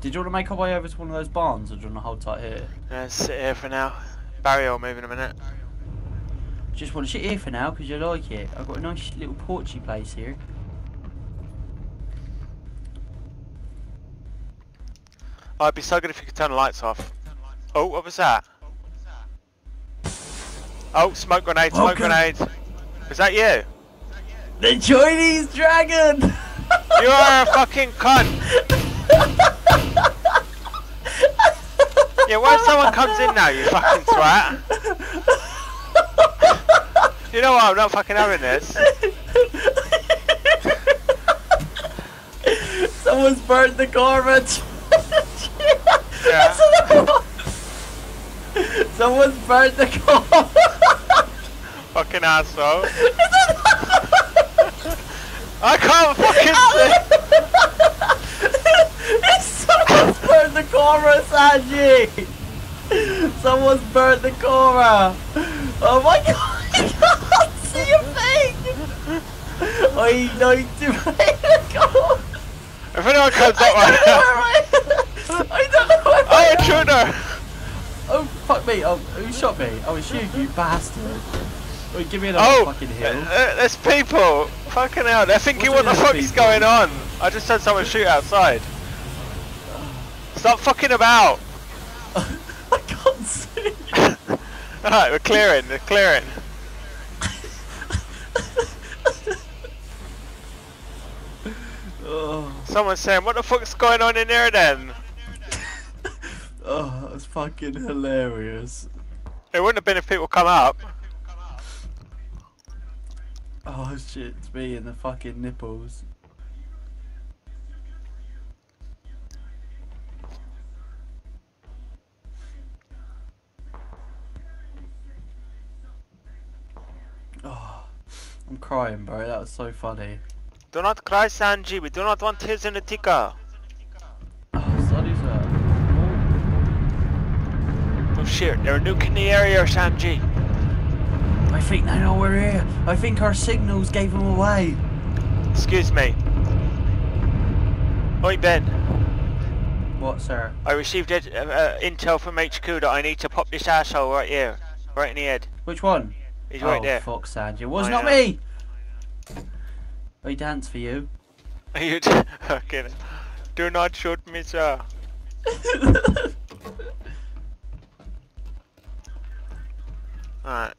Did you want to make our way over to one of those barns, or do you want to hold tight here? Let's sit here for now. Barry will move in a minute. Just want to sit here for now because you like it. I've got a nice little porchy place here. Oh, it'd be so good if you could turn the lights off. Oh, what was that? Oh, smoke grenade, smoke Welcome. grenade. Is that you? The Chinese dragon! You are a fucking cunt! Yeah, when someone comes in now, you fucking twat. You know what, I'm not fucking having this. Someone's burnt the garbage! Yeah. Someone's burnt the car! Fucking asshole. I can't fucking see. Someone's Cora, Sanji! Someone's burnt the Cora! Oh my god, I can't see a thing! I like to make a Cora! If anyone comes up right don't know now. where I I don't know where I am! Oh, intruder! Oh, fuck me. Oh, who shot me? Oh, it's you, you bastard. Wait, give me another Oh, fucking uh, hill. uh, there's people. Fucking hell, they're thinking What what, the fuck people? going on. I just had someone shoot outside. Stop fucking about. I can't see. Alright, we're clearing, we're clearing. Oh, Someone's saying, what the fuck's going on in there then? oh, that's fucking hilarious. It wouldn't have been if people come up. Oh shit, it's me and the fucking nipples. I'm crying, bro. That was so funny. Do not cry, Sanji. We do not want tears in the tika. Oh, sorry, sir. Oh shit, they're nuking the area, Sanji. I think they know we're here. I think our signals gave them away. Excuse me. Oi, Ben. What, sir? I received ed- uh, uh, intel from HQ that I need to pop this asshole right here. Right in the head. Which one? He's oh, right there. fuck, Sanji. It was I not know. me! I dance for you. Are you fucking. Do not shoot me, sir. Alright.